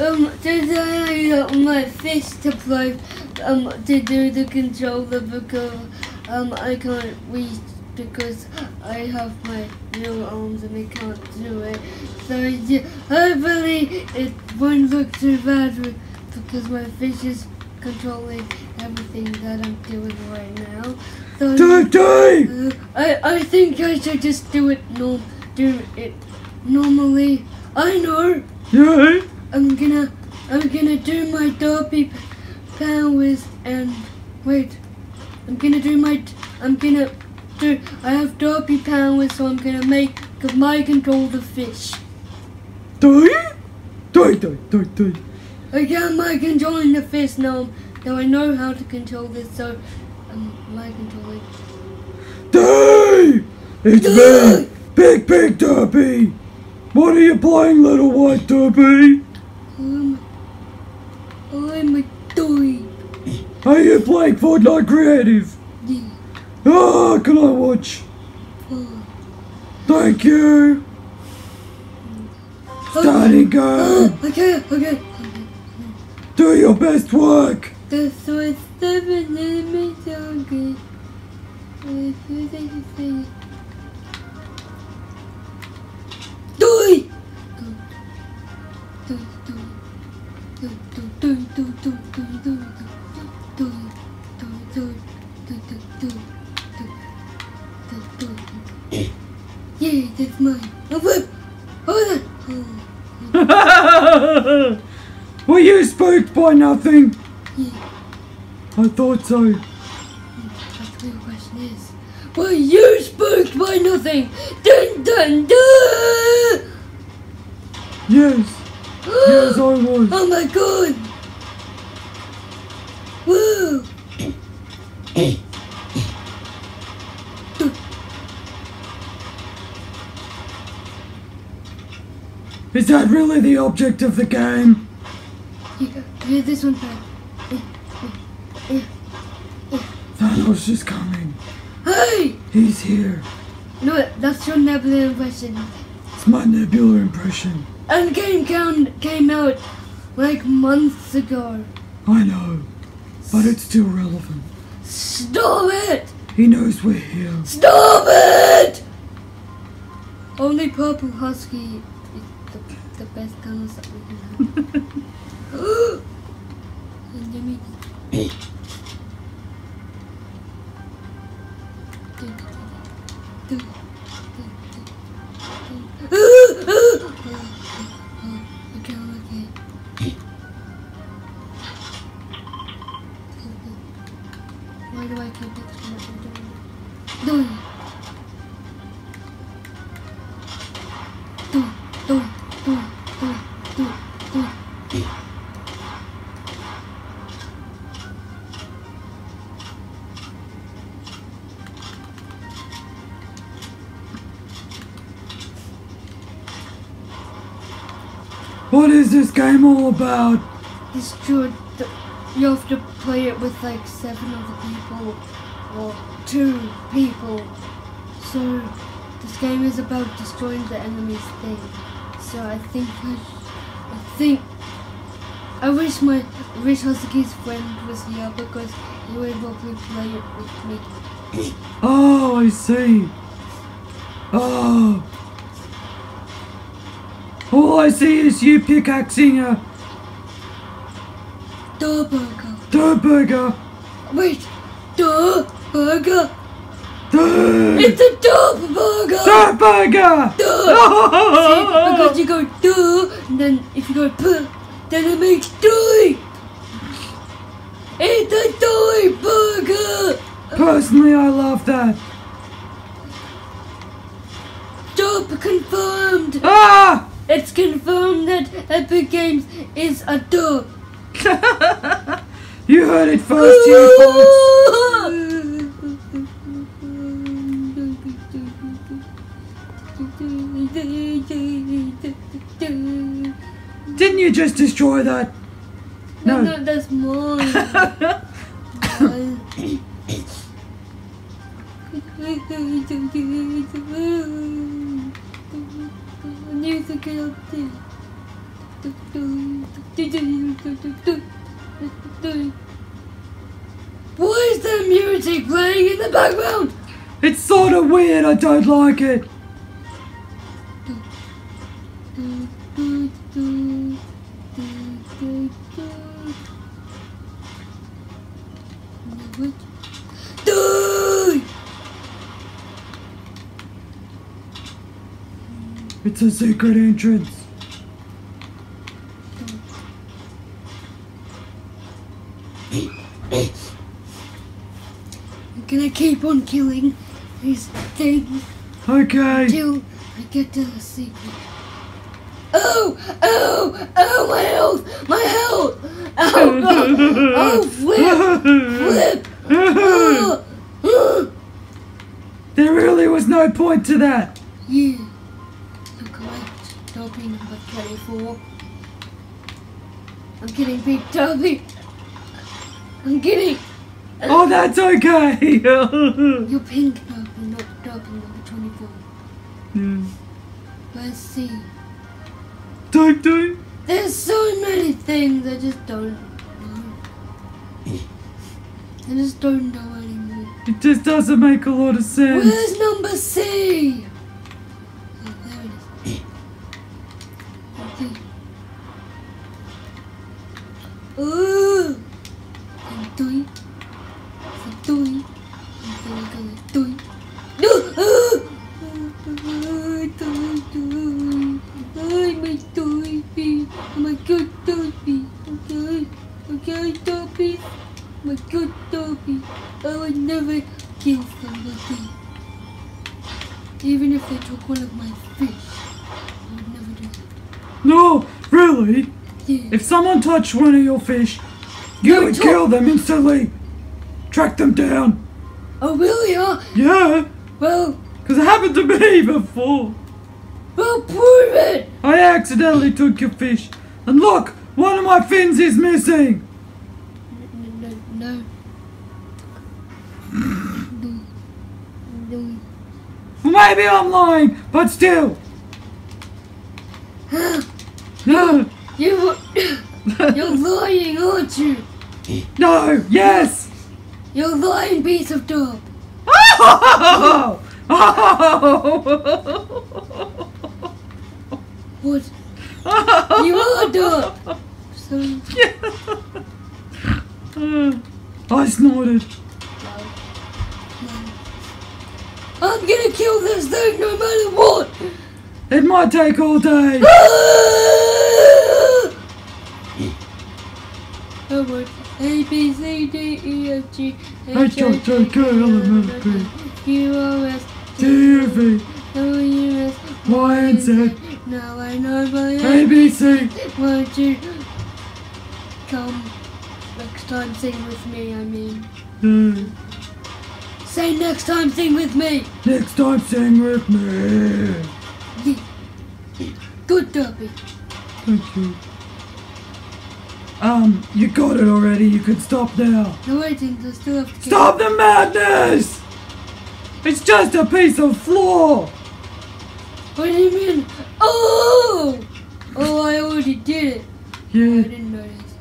Um, today I got my fish to play, um, to do the controller because, um, I can't reach because I have my little arms and I can't do it. So yeah, hopefully it won't look too bad because my fish is controlling everything that I'm doing right now. So uh, I I think I should just do it norm do it normally. I know. Yeah? I'm gonna I'm gonna do my derpy powers and wait. I'm gonna do my I'm gonna do I have derpy powers so I'm gonna make my control the fish. Daddy? Daddy, daddy, daddy, daddy. I got my controlling the fish now. Now I know how to control this so um my controlling Daddy! It's me! Big, big Derpy! What are you playing, little white Derpy? um I'm a toy. Are you playing Fortnite Creative? Yeah. Ah, can I watch? Oh. Thank you! Starting game! Oh, okay, okay. Do your best work! The source seven enemy target. By nothing? I thought so. The real question is, were you spooked by nothing? Dun dun dun! Yes, yes I was. Oh my god! Woo! Is that really the object of the game? Yeah, yeah, this one bad. Thanos is coming. Hey! He's here. No, that's your Nebula impression. It's my Nebula impression. Endgame count came out like months ago. I know, but it's still relevant. Stop it! He knows we're here. Stop it! Only Purple Husky is the, the best guns that we can have. 诶 game all about? This should, you have to play it with like seven other people or two people. So this game is about destroying the enemy's thing. So I think I, I think I wish my I wish Husky's friend was here because he would probably play it with me. Oh, I see. Oh. All I see is you pickaxing a Duh burger. dirt burger. Wait, duh burger. Dirt It's a duh burger. dirt burger. Duh. See, because you go duh, and then if you go puh, then it makes doy. It's a doy burger. Personally, I love that. Job confirmed. Ah! It's confirmed that Epic Games is a dub. You heard it first folks. Didn't you just destroy that? No, No. no, that's mine. Why is music playing in the background? It's sort of weird. I don't like it. It's a secret entrance. I'm gonna keep on killing these things Okay. till I get to the secret. Oh! Oh! Oh! My health! My health! Oh! Oh! oh flip! Flip! Oh, oh. there really was no point to that. Yeah. I'm correct. Dobby number 24. I'm getting big Dobby. I'm getting. Oh, that's okay. You're pink Dobby, not Dobby number 24. Yeah. Let's see. Don't do. There's so many things I just don't know. I just don't know anymore. It just doesn't make a lot of sense. Where's number C? Thank you. Someone touched one of your fish, you No, would kill them instantly. Track them down. Oh, will Huh? Yeah, Well, because it happened to me before. well, prove it! I accidentally took your fish. And look, one of my fins is missing. No, no, no. No. No. Maybe I'm lying, but still. No, You, you're lying, aren't you? Eh? no, yes. You're lying piece of dog. Oh! What? You are a dog. So, I snorted. I'm gonna kill this thing no matter what. It might take all day. Oh, what? A B C D E F G H I J K L M N P Q R S T U V W S Y and Z Now I know my A B C. Won't you come next time sing with me? I mean, hmm. Yeah. say next time sing with me. Next time, sing with me. Good Dobby. Thank you. Um, you got it already. You can stop now. No I still have to Stop the madness! It's just a piece of floor. What do you mean? Oh! Oh, I already did it. I Yeah. didn't notice.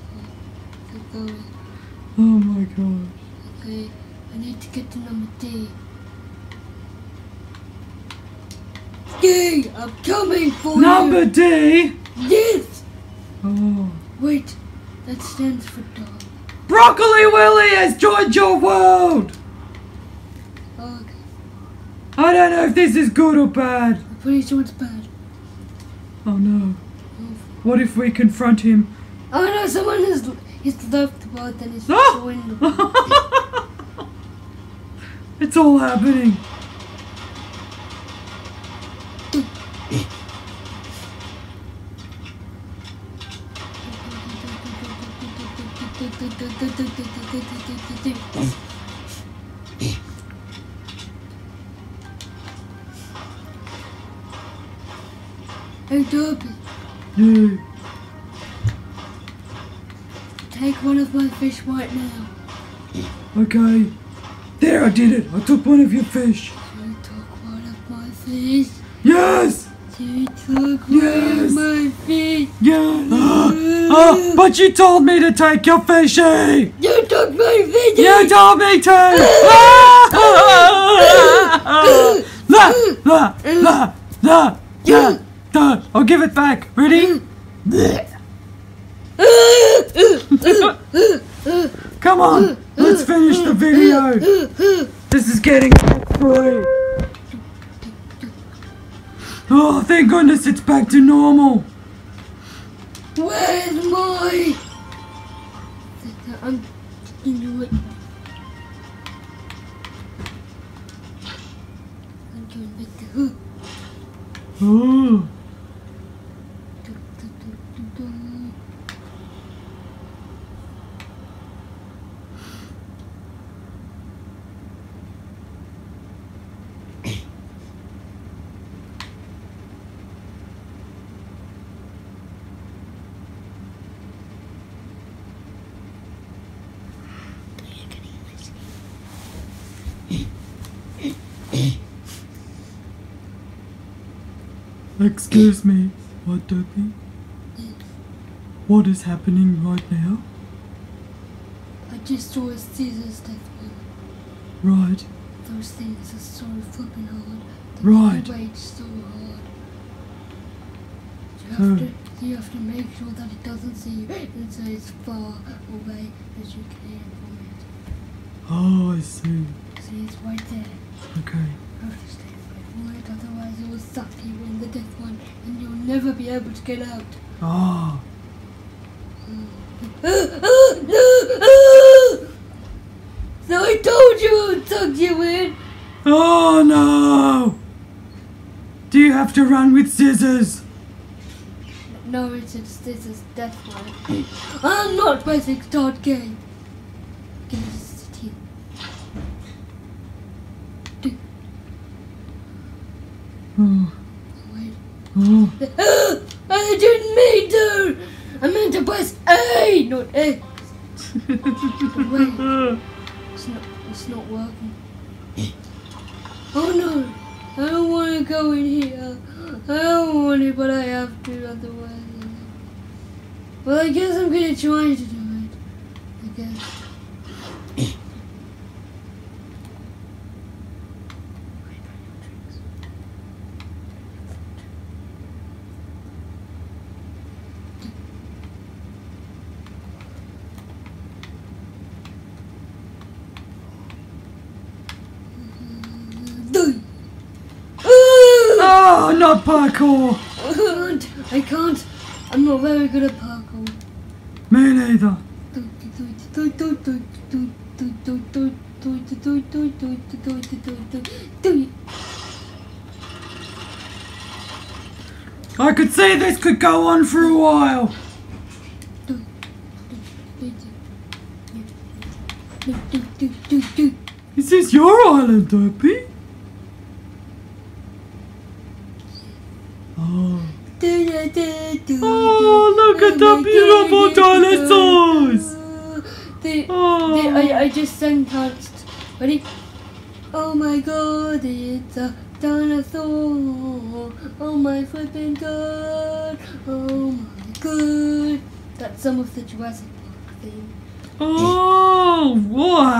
Oh my gosh. okay. I need to get to number D. D! I'm coming for Number you! Number D. Yes! Oh. Wait, that stands for dog. Broccoli Willie has joined your world. Oh, okay. I don't know if this is good or bad. I'm pretty sure it's bad. Oh no. Oh, What if we confront him? oh no, someone has he's left the world and he's Ah! joined. it's all happening. Hey Dobby, Yeah. Hmm. take one of my fish right now. Okay. There, I did it. I took one of your fish. You took one of my fish. Yes. You took Yes. my fish. Yes. But you told me to take your fishy. You took my fish. You told me to. la, la, la, la, la, la. I'll give it back. Ready? Come on, let's finish the video. This is getting free. Oh, thank goodness it's back to normal. Where's my? I'm. Know what? I'm going back to who? Oh, Do, do, do, do, do. Excuse me. What, do Dopey? What is happening right now? I just saw a scissors that. Right. Those things are so flipping hard. They Right. So hard. You So- have to. You have to make sure that it doesn't see you and so as far away as you can from it. Oh, I see. See, it's right there. Okay. You have to stay away from it, otherwise it will suck you in the death one, and you'll never be able to get out. Ah. So I told you it would suck you in. Oh no! Do you have to run with scissors? No, it's just this is death one. I'm not pressing start game. Give me this to you. Do- Oh, Wait. oh. I didn't mean to! I meant to press A, not A. Wait, it's not, working. Oh no! I don't want to go in here. I don't want it, but I have to, otherwise. Well, I guess I'm gonna try to do it. I guess. Do- Oh, not parkour! Oh, I can't. I can't. I'm not very good at parkour. Me neither. I could see this could go on for a while. Is this your island, Dopey? Oh. Oh, look at the beautiful dinosaurs! They, Oh. they, I, I just sentenced. Ready? Oh my god, it's a dinosaur. Oh my flipping god. Oh my god. That's some of the Jurassic Park theme. Oh, wow.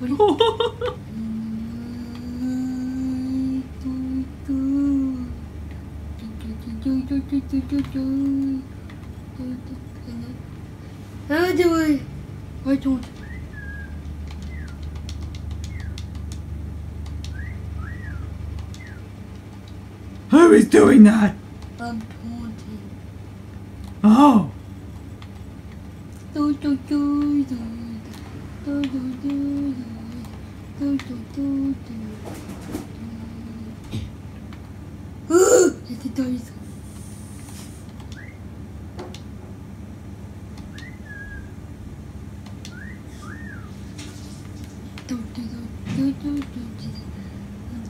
How do I? I don't. Who is doing that? I'm taunting. Oh. Do, do, do. Do, do, do, do. Do, do, do, do. Ah, it's a dinosaur. Do, do, do, do, do, do, do.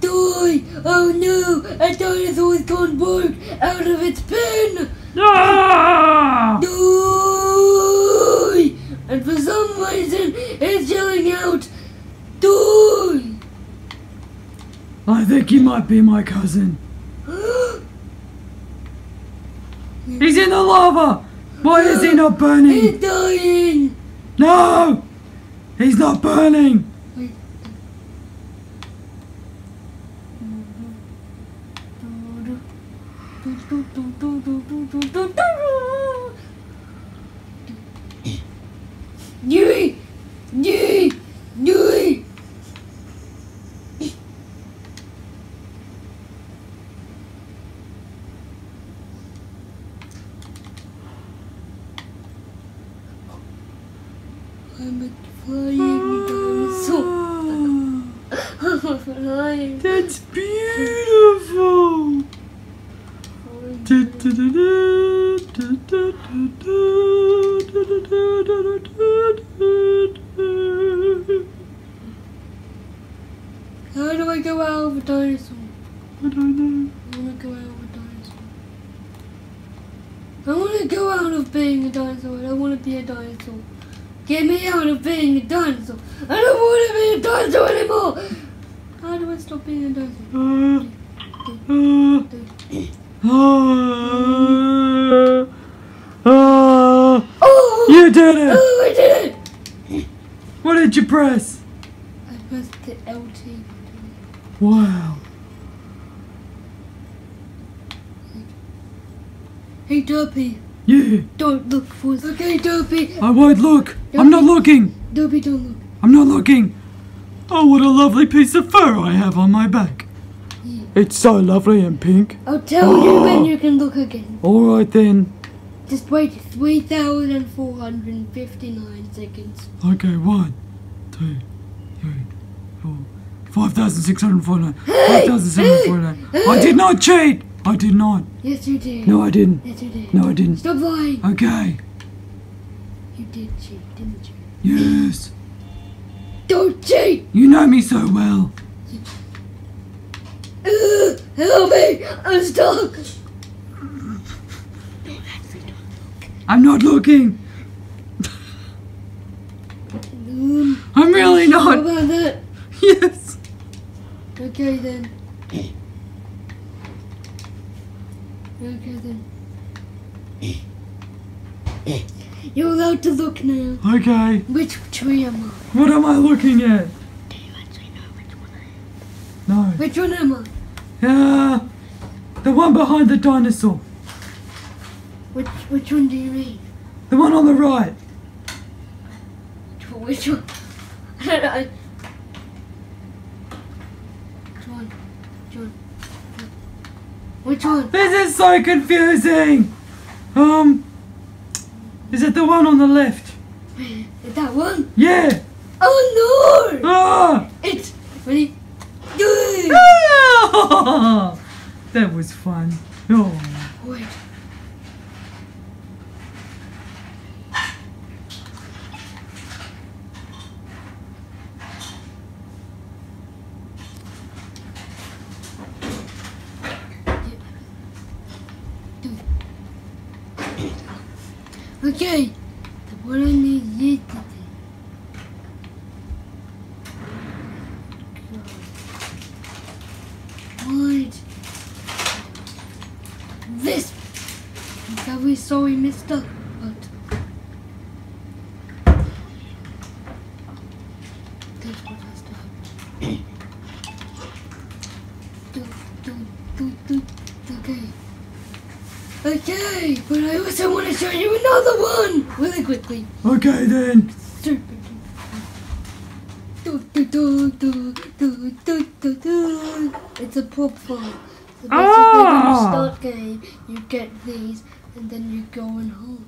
Die! Oh no! A dinosaur has gone broke out of its pen! Ah! Die! And for some reason, it's yelling out, Die! I think he might be my cousin. He's in the lava! Why is he not burning? He's dying! No! He's not burning! Wait. Yui! Yui! Yui! I'm a flying dinosaur. I'm a flying That's beautiful! How do I go out of a dinosaur? I don't know. I want to go out of a dinosaur. I want to go out of being a dinosaur. I don't want to be a dinosaur. Get me out of being a dinosaur. I don't want to be a dinosaur anymore. How do I stop being a dinosaur? Oh! you did it! Oh, oh, I did it! What did you press? I pressed the LT. Wow. Hey, Derpy. Yeah, Don't look for us. Okay, Derpy. I won't look. I'm not looking. Derpy, don't look. I'm not looking. Oh, what a lovely piece of fur I have on my back. Yeah. It's so lovely and pink. I'll tell you when you can look again. All right then. Just wait 3,459 seconds. Okay, one, two, three, four, five thousand six hundred forty-nine, five thousand seven hundred forty-nine. I did not cheat. I did not. Yes, you did. No, I didn't. Yes, you did. No, I didn't. Stop lying. Okay. You did cheat, didn't you? Yes. Don't cheat! You know me so well. Ugh, help me! I'm stuck! I'm not looking. Um, I'm really How not. about that? Yes. Okay then. Okay then. You're allowed to look now. Okay. Which tree am I? What am I looking at? Do you actually know which one I am? No. Which one am I? Yeah. The one behind the dinosaur. Which which one do you mean? The one on the right. Which one? I don't know. Which one? Which one? Which one? This is so confusing. Um. Is it the one on the left? Is that one? Yeah. Oh no! Ah! It's ready. Good. Ah! That was fun. Oh. Wait. Okay, the one I need you to do. What? This. I'm very sorry, mister, but. That's what has to happen. do, do, do, do, okay. Okay, but I also want to show you another one really quickly. Okay then. It's a pop farm. So basically, when you Ah! start game, you get these, and then you're going home.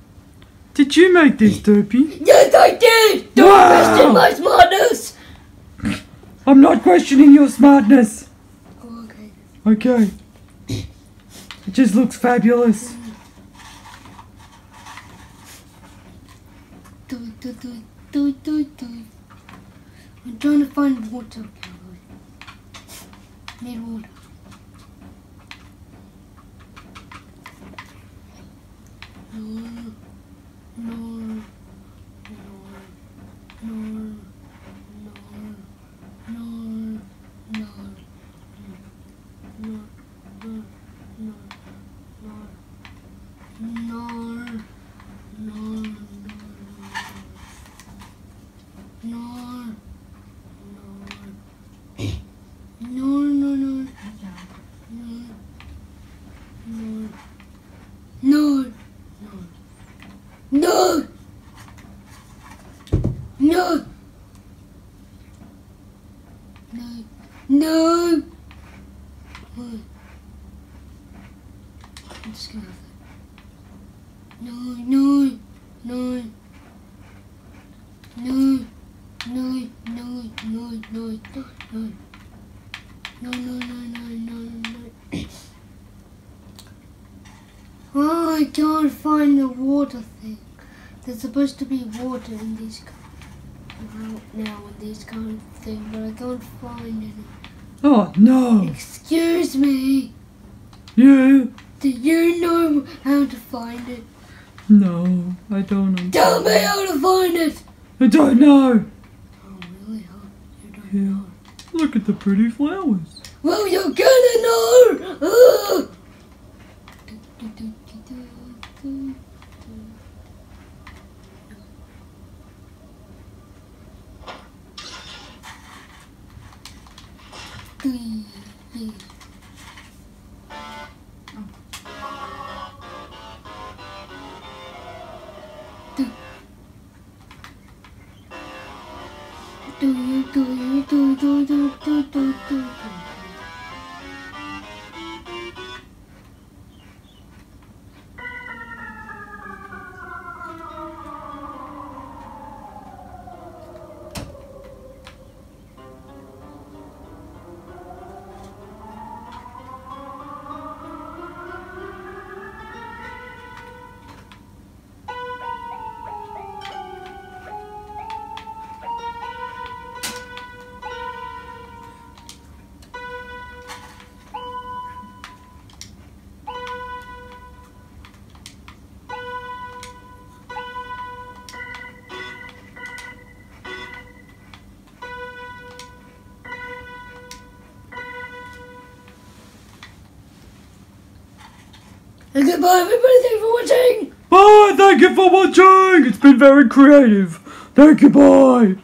Did you make this, Dopey? Yes, I did! Don't Wow. question my smartness! I'm not questioning your smartness. Oh, okay. Okay. It just looks fabulous. Do, do, do, do, do. I'm trying to find water. Need water. I'm just gonna. No, no, no. No, no, no, no, no, no, no. No, no, no, no, no, no. Oh, I can't find the water thing. There's supposed to be water in these out now in these kind of thing, but I can't find any. Oh no. Excuse me. You? Do you know how to find it? No, I don't know. Tell me how to find it. I don't know. Oh, really? Huh? You don't Yeah. know. Look at the pretty flowers. Well, you're gonna know! Ah! Goodbye, everybody. Thanks for watching. Bye, thank you for watching. It's been very creative. Thank you, bye.